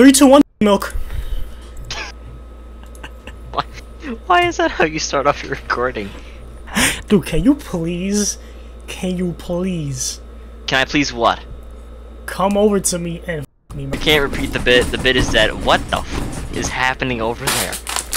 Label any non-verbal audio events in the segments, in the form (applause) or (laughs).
Three, two, one. Milk. (laughs) Why, why is that how you start off your recording? Dude, can you please? Can you please Can I please what? come over to me and f me? I can't repeat the bit. The bit is dead. What the f is happening over there? (laughs)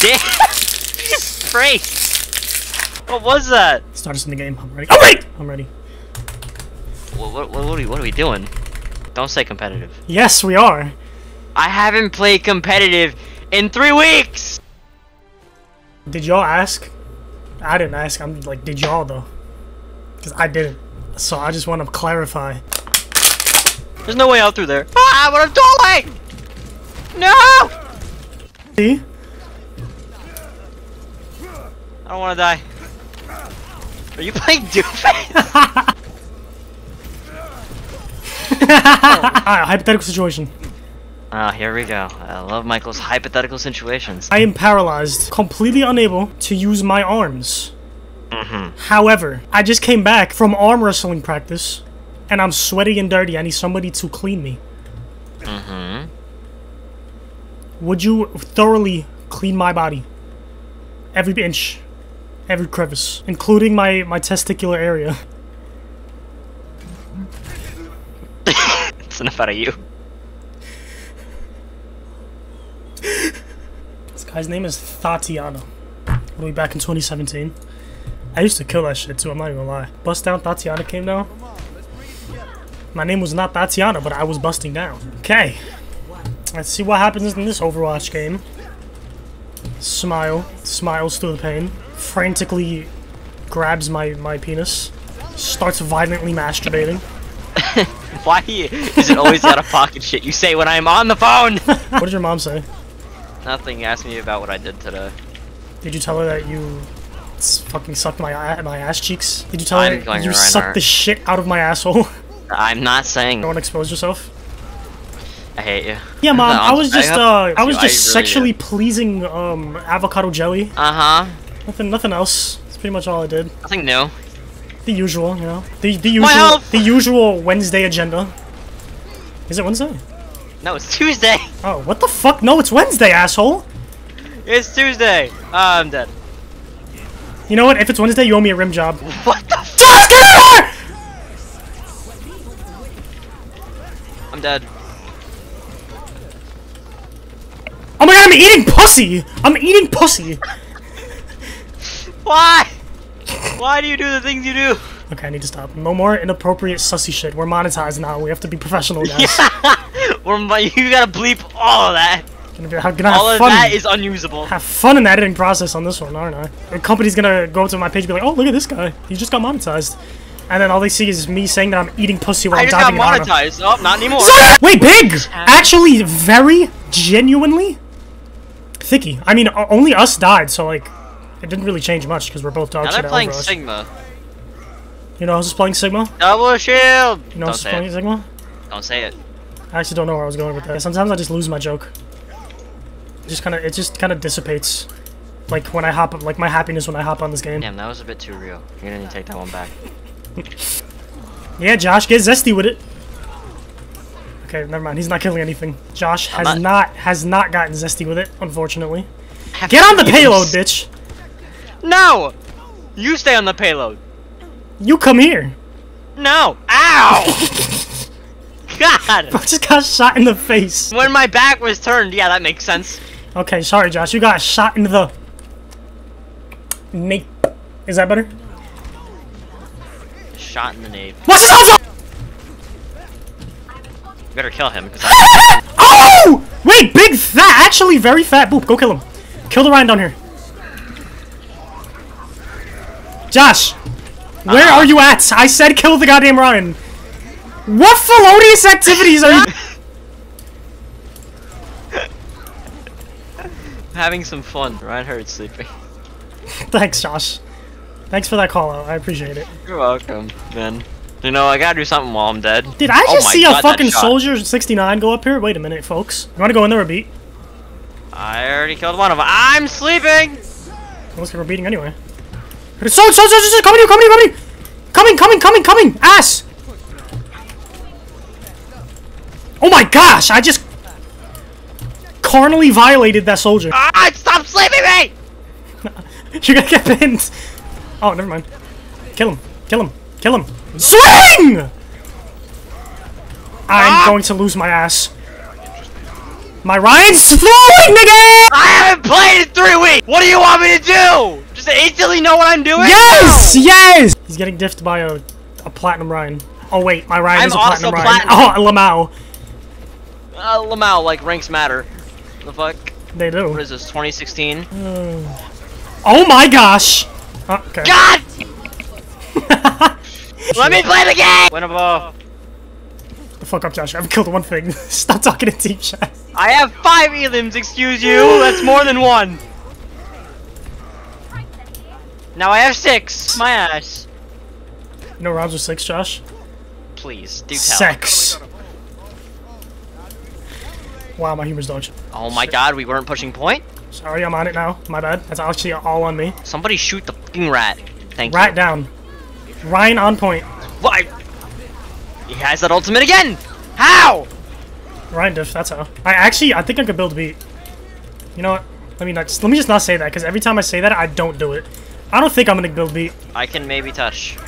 Damn! (laughs) Jesus Christ! What was that? Start us in the game. I'm ready. I'm ready. I'm ready. What, what, what, are we, what are we doing? Don't say competitive. Yes, we are. I haven't played competitive in three weeks! Did y'all ask? I didn't ask. I'm like, did y'all though? Because I didn't. So I just want to clarify. There's no way out through there. Ah, what I'm doing! No! See? I don't want to die. Are you playing (laughs) Doomfist? (laughs) Alright, hypothetical situation. Oh, here we go. I love Michael's hypothetical situations. I am paralyzed, completely unable to use my arms. Mm-hmm. However, I just came back from arm wrestling practice, and I'm sweaty and dirty. I need somebody to clean me. Mm-hmm. Would you thoroughly clean my body? Every inch, every crevice, including my, my testicular area. (laughs) it's enough out of you. Guy's name is Tatiana. What are we back in 2017? I used to kill that shit too, I'm not even gonna lie. Bust down Tatiana came down. My name was not Tatiana, but I was busting down. Okay. Let's see what happens in this Overwatch game. Smile. Smiles through the pain. Frantically grabs my, my penis. Starts violently masturbating. (laughs) Why is it always out of pocket shit you say when I'm on the phone? (laughs) What did your mom say? Nothing. Ask me about what I did today. Did you tell her that you fucking sucked my my ass cheeks? Did you tell I'm her you sucked the shit out of my asshole? (laughs) I'm not saying Don't expose yourself. I hate you. Yeah, mom. I was just uh, I was I just really sexually pleasing um avocado jelly. Uh huh. Nothing, nothing else. That's pretty much all I did. Nothing new. The usual, you know. The the usual the usual Wednesday agenda. Is it Wednesday? No, it's Tuesday. (laughs) Oh, what the fuck? No, it's Wednesday, asshole. It's Tuesday. Ah, I'm dead. You know what? If it's Wednesday, you owe me a rim job. (laughs) What the? F Josh, get in here! I'm dead. Oh my god, I'm eating pussy! I'm eating pussy! (laughs) Why? Why do you do the things you do? Okay, I need to stop. No more inappropriate sussy shit. We're monetized now. We have to be professional, guys. (laughs) My- you gotta bleep all of that. Gonna, be, gonna have All of fun. that is unusable. have fun in the editing process on this one, aren't I? The company's gonna go to my page and be like, oh, look at this guy. He just got monetized. And then all they see is me saying that I'm eating pussy while I I'm just got diving in Ana. monetized. Oh, not anymore. Wait, big! Actually, very genuinely thicky. I mean, only us died, so like, it didn't really change much because we're both dog Now shit they're playing. Sigma. You know, I was just playing Sigma. Double shield. You know, I Don't was playing it. Sigma. Don't say it. I actually don't know where I was going with that. Sometimes I just lose my joke. It just kind of, it just kind of dissipates. Like when I hop, like my happiness when I hop on this game. Damn, that was a bit too real. You're gonna need to take that one back. (laughs) Yeah, Josh, get zesty with it. Okay, never mind. He's not killing anything. Josh has not- not... has not gotten zesty with it, unfortunately. Get on the payload, bitch. No! You stay on the payload. You come here. No! Ow! (laughs) God! (laughs) I just got shot in the face. When my back was turned, yeah, that makes sense. Okay, sorry, Josh. You got shot in the... Nape. Is that better? Shot in the nape. What's his also? You better kill him, because (laughs) I Oh! Wait, big fat. Actually, very fat. Boop, go kill him. Kill the Rein down here. Josh, where Uh-huh. are you at? I said kill the goddamn Rein. What felonious activities are you... (laughs) having some fun. Reinhardt's sleeping. (laughs) Thanks, Josh. Thanks for that call out. I appreciate it. You're welcome, man. You know, I gotta do something while I'm dead. Did I Oh just my see God, a fucking soldier 69 go up here? Wait a minute, folks. You want to go in there or beat? I already killed one of them. I'm sleeping! Unless we're beating anyway. So, so, so, so, so, coming, coming, coming, coming, coming, coming, coming, ass. Oh my gosh! I just carnally violated that soldier. Ah, stop slapping me! (laughs) You're gonna get pinned. Oh, never mind. Kill him. Kill him. Kill him. Swing! I'm Ah! going to lose my ass. My Rein's throwing nigga! I haven't played in three weeks! What do you want me to do? Just instantly know what I'm doing? Yes! No! Yes! He's getting diffed by a, a platinum Rein. Oh wait, my Rein I'm is a also platinum Rein. platinum. (laughs) Oh, Lamau. Uh, Lamau, like, ranks matter. The fuck? They do. What is this, 2016? Oh my gosh! Oh, okay. God! (laughs) Let me play the game! Winnable. The fuck up, Josh. I've killed one thing. (laughs) Stop talking in team chat. I have five elims, excuse you! That's more than one! Now I have six! My ass. You know rounds with six, Josh? Please, do tell. Sex. Wow, my humor's shit. Oh my god, we weren't pushing point? Sorry, I'm on it now. My bad. That's actually all on me. Somebody shoot the fucking rat. Thank Right you. down. Rein on point. What? He has that ultimate again! How? Rein diff, that's how. I actually, I think I could build beat. You know what? Let me not, just, let me just not say that, because every time I say that, I don't do it. I don't think I'm gonna build beat. I can maybe touch.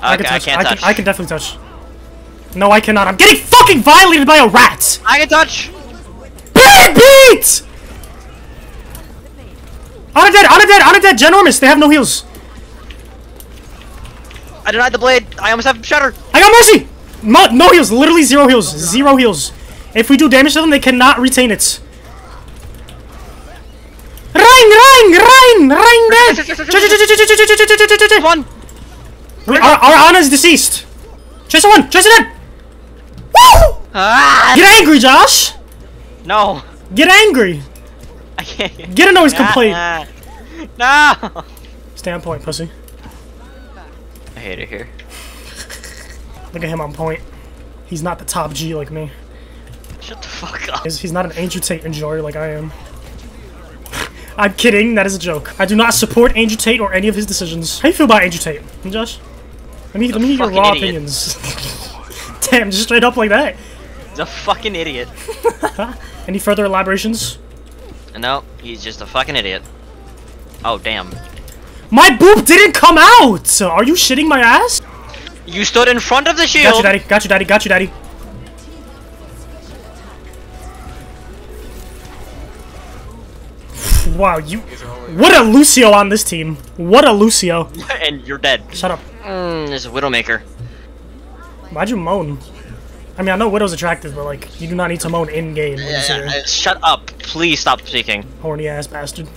I Okay, can I touch. can't I, touch. can, I can definitely touch. No, I cannot. I'm getting fucking violated by a rat! I can touch! Beat! On a dead, on a dead, on a dead, Ginormous. They have no heals. I denied the blade. I almost have shatter. I got mercy! No, no heals, literally zero heals. Zero heals. If we do damage to them, they cannot retain it. Rein, Rein, Rein, Rein dead! One. Our, our Ana is deceased. Tracer one, Tracer dead! Woo! Ah! Get angry, Josh! No. Get angry! I can't. Get a noise complaint. Ah, No. Stay on point, pussy. I hate it here. Look at him on point. He's not the top G like me. Shut the fuck up. He's, he's not an Angel Tate enjoyer like I am. (laughs) I'm kidding, that is a joke. I do not support Angel Tate or any of his decisions. How you feel about Angel Tate, Josh? Let me, let me hear your raw idiot. opinions. (laughs) Damn, just straight up like that. He's a fucking idiot. Any further elaborations? No, he's just a fucking idiot. Oh damn. My boob didn't come out! Are you shitting my ass? You stood in front of the shield! Got you, daddy. Got you, daddy. Got you, daddy. Wow, you. What a Lucio on this team. What a Lucio. (laughs) and you're dead. Shut up. Mm, there's a Widowmaker. Why'd you moan? I mean, I know Widow's attractive, but like, you do not need to moan in game. see. Uh, shut up. Please stop speaking. Horny ass bastard.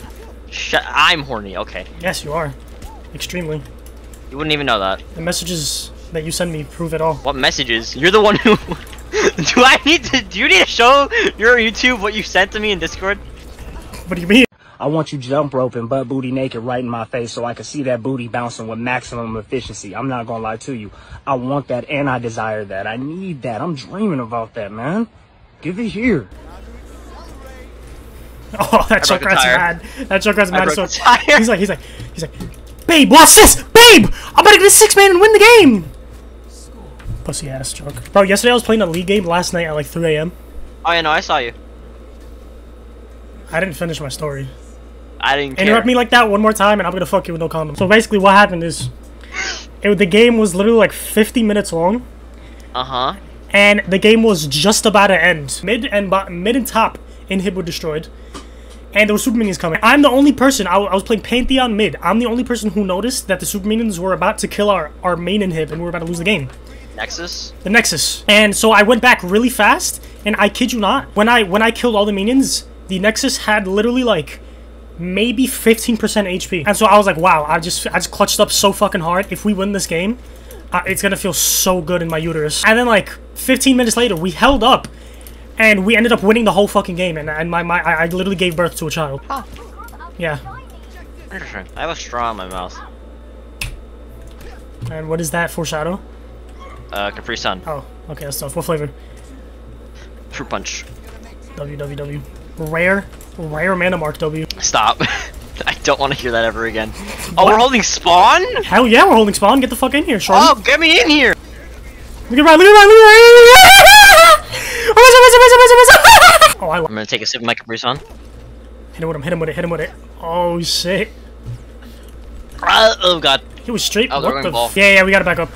Shut. I'm horny. Okay. Yes, you are. Extremely. You wouldn't even know that. The messages that you send me prove it all. What messages? You're the one who. (laughs) do I need to? Do you need to show your YouTube what you sent to me in Discord? What do you mean? I want you jump roping butt booty naked right in my face so I can see that booty bouncing with maximum efficiency. I'm not gonna lie to you. I want that and I desire that. I need that. I'm dreaming about that, man. Give it here. (laughs) Oh, that broke the Junkrat's tire. mad. That Junkrat's mad. So the tire. he's like, he's like, he's like, babe, watch this, babe. I'm about to get a six man and win the game. Pussy ass Junk. Bro, yesterday I was playing a league game last night at like 3 a.m. Oh yeah, no, I saw you. I didn't finish my story. I didn't care. Interrupt me like that one more time, and I'm gonna fuck you with no condom. So basically, what happened is, it, the game was literally like 50 minutes long, Uh huh. and the game was just about to end. Mid and mid and top inhib were destroyed, and there were super minions coming. I'm the only person. I was playing Pantheon mid. I'm the only person who noticed that the super minions were about to kill our our main inhib, and we were about to lose the game. Nexus. the Nexus. And so I went back really fast, and I kid you not, when I when I killed all the minions, the Nexus had literally like maybe 15% HP. And so I was like, wow, I just I just clutched up so fucking hard. If we win this game, uh, it's gonna feel so good in my uterus. And then like 15 minutes later, we held up, and we ended up winning the whole fucking game. And, and my, my I, I literally gave birth to a child. Yeah. Interesting. I have a straw in my mouth. And what is that foreshadow? Uh, Capri Sun. Oh, okay, that's tough. What flavor? Fruit punch. www. Rare, rare mana mark W. Stop. (laughs) I don't want to hear that ever again. Oh, we're holding spawn? Hell yeah, we're holding spawn. Get the fuck in here, shorty. Oh, get me in here! Look at Rein, look at Rein, look at Rein! Oh? (laughs) (laughs) Oh, I I'm gonna gonna take a sip of my Capri Sun. Hit him with him, hit him with it, hit him with it. Oh shit. Ah, oh god, He was straight. Oh, they're what going the? ball. Yeah, yeah, we gotta back up.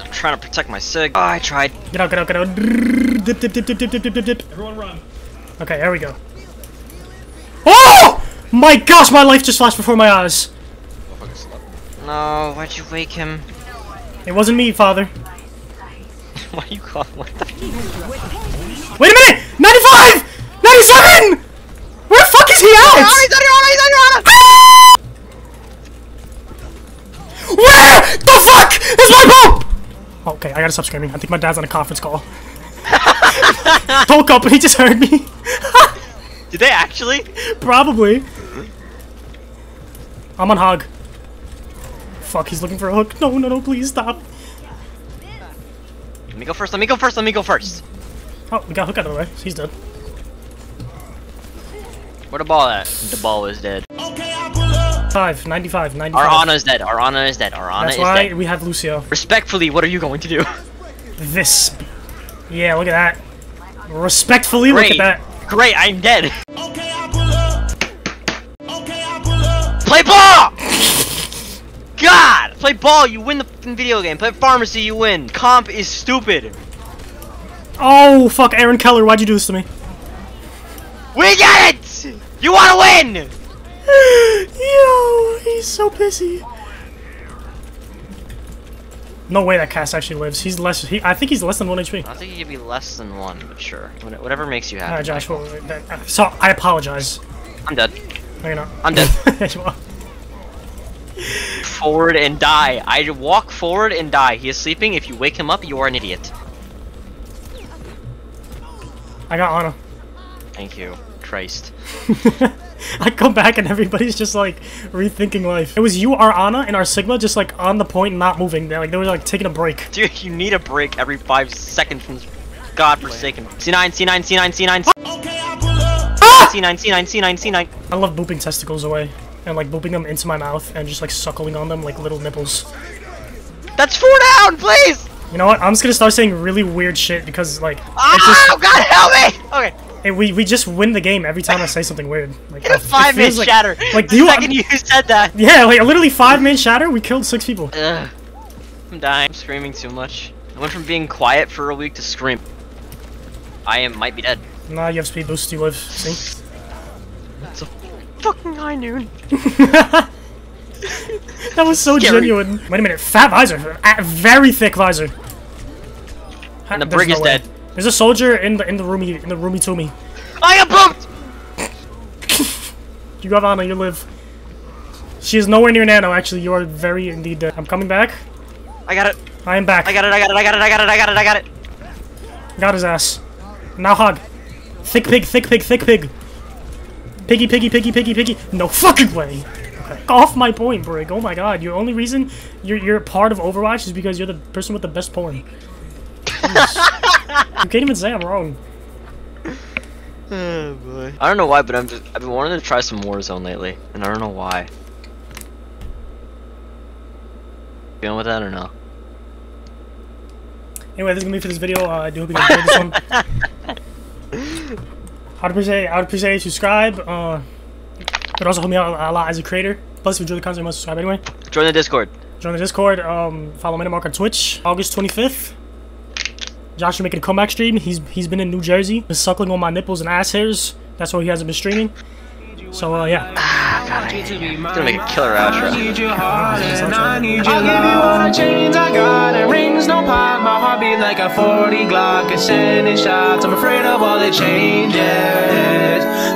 I'm trying to protect my sig. Oh, I tried. Get out, get out, get out. Dip, dip, dip, dip, dip, dip, dip, dip, dip. Everyone run. Okay, there we go. My gosh, my life just flashed before my eyes. No, why'd you wake him? It wasn't me, father. (laughs) Why you call what the Wait a minute! 95! 97! Where the fuck is he at? Ah! Where the fuck is my boat? Okay, I gotta stop screaming. I think my dad's on a conference call. (laughs) Whole company just heard me. (laughs) Did they actually? Probably. I'm on hog. Fuck, he's looking for a hook. No, no, no, please stop. Let me go first, let me go first, let me go first. Oh, we got hook out of the way. He's dead. Where the ball at? The ball is dead. 5, 95, 95. Our Ana is dead, our Ana is dead, our Ana That's is why dead. we have Lucio. Respectfully, what are you going to do? This. Yeah, look at that. Respectfully, Great. look at that. Great, I'm dead. Play ball, you win the f***ing video game. Play Pharmercy, you win. Comp is stupid. Oh, fuck, Aaron Keller, why'd you do this to me? We get it! You wanna win! (gasps) Yo, he's so pissy. No way that cast actually lives. He's less. He, I think he's less than one HP. I think he could be less than one, but sure. Whatever makes you happy. Alright, Josh. Well, uh, so I apologize. I'm dead. No, you're not. I'm dead. (laughs) You are. Forward and die. I walk forward and die. He is sleeping. If you wake him up, you are an idiot. I got Ana. Thank you. Christ. (laughs) I come back and everybody's just like rethinking life. It was you, our Ana, and our Sigma just like on the point, not moving. They're like they were like taking a break. Dude, you need a break every five seconds from this godforsaken. C9, C9, C9, C9, Ah! C9, C9, C9, C9. I love booping testicles away and like booping them into my mouth and just like suckling on them like little nipples. That's four down, please! You know what? I'm just gonna start saying really weird shit because like Oh, just God, help me! Okay, it, we we just win the game every time I say something weird. Like (laughs) a five minute like, shatter. Like the you? second you said that. Yeah, like literally five man shatter. We killed six people. Ugh. I'm dying. I'm screaming too much. I went from being quiet for a week to scream. I am might be dead. Nah, you have speed boost. You live. See? It's a fucking high noon. (laughs) That was so Scary. genuine. Wait a minute. Fat visor. Very thick visor. And the there's brig no is way. dead. There's a soldier in the in the roomy in the roomy to me. I got booped! You have Ana. You live. She is nowhere near Nano. Actually, you are very indeed dead. I'm coming back. I got it. I am back. I got it. I got it. I got it. I got it. I got it. I got it. Got his ass. Now hog. Thick pig, thick pig, thick pig. Piggy, piggy, piggy, piggy, piggy. No fucking way. Okay. Off my point, Brig. Oh my god. Your only reason you're, you're part of Overwatch is because you're the person with the best porn. (laughs) You can't even say I'm wrong. Oh boy. I don't know why, but I'm just I've been wanting to try some Warzone lately, and I don't know why. Feeling with that or no? Anyway, this is gonna be for this video. Uh, I do hope you guys enjoyed this (laughs) one. I'd appreciate, I'd appreciate you subscribe. Uh, but also help me out a lot as a creator. Plus, if you enjoy the content, you must subscribe anyway. Join the Discord. Join the Discord. Um, follow Minimark on Twitch. August 25th. Josh is making a comeback stream. He's he's been in New Jersey, been suckling on my nipples and ass hairs. That's why he hasn't been streaming. So uh, yeah. Gonna make a killer outro. need your heart and I need your I'll give you all the chains I got and rings no pop. My heart beat like a 40 Glock and sending shots. I'm afraid of all the changes.